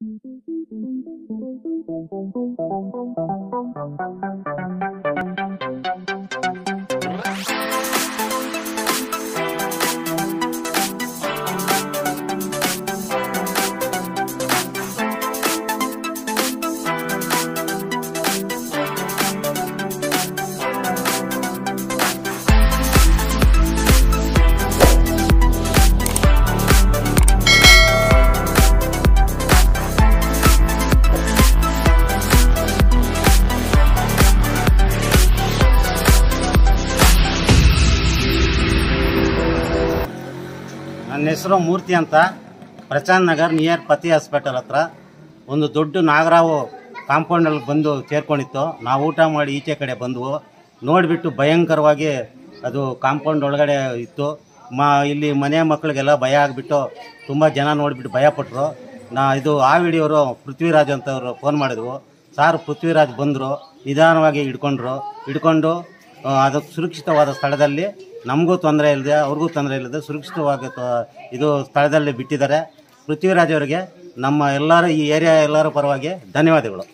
Thank you. ನನ್ನ ಹೆಸರು ಮೂರ್ತಿ ಅಂತ ಪ್ರಚಾಂದ್ ನಗರ್ ನಿಯರ್ ಪತಿ ಹಾಸ್ಪಿಟಲ್ ಹತ್ರ ಒಂದು ದೊಡ್ಡ ನಾಗರಾವು ಕಾಂಪೌಂಡಲ್ಲಿ ಬಂದು ಸೇರ್ಕೊಂಡಿತ್ತು. ನಾವು ಊಟ ಮಾಡಿ ಈಚೆ ಕಡೆ ಬಂದವು. ನೋಡಿಬಿಟ್ಟು ಭಯಂಕರವಾಗಿ ಅದು ಕಾಂಪೌಂಡ್ ಒಳಗಡೆ ಇತ್ತು. ಮಾ, ಇಲ್ಲಿ ಮನೆ ಮಕ್ಕಳಿಗೆಲ್ಲ ಭಯ ಆಗಿಬಿಟ್ಟು ತುಂಬ ಜನ ನೋಡಿಬಿಟ್ಟು ಭಯಪಟ್ಟರು ನಾ, ಇದು ಆ ವಿಡಿಯೋರು ಪೃಥ್ವಿರಾಜ್ ಅಂತವರು ಫೋನ್ ಮಾಡಿದ್ವು ಸಾರ್ ಪೃಥ್ವಿರಾಜ್ ಬಂದರು. ನಿಧಾನವಾಗಿ ಹಿಡ್ಕೊಂಡ್ರು. ಹಿಡ್ಕೊಂಡು ಅದಕ್ಕೆ ಸುರಕ್ಷಿತವಾದ ಸ್ಥಳದಲ್ಲಿ ನಮಗೂ ತೊಂದರೆ ಇಲ್ಲದೆ, ಅವ್ರಿಗೂ ತೊಂದರೆ ಇಲ್ಲದೆ ಸುರಕ್ಷಿತವಾಗಿ ಇದು ಸ್ಥಳದಲ್ಲಿ ಬಿಟ್ಟಿದ್ದಾರೆ. ಪೃಥ್ವಿರಾಜ್ ಅವರಿಗೆ ನಮ್ಮ ಎಲ್ಲರೂ, ಈ ಏರಿಯಾ ಎಲ್ಲರ ಪರವಾಗಿ ಧನ್ಯವಾದಗಳು.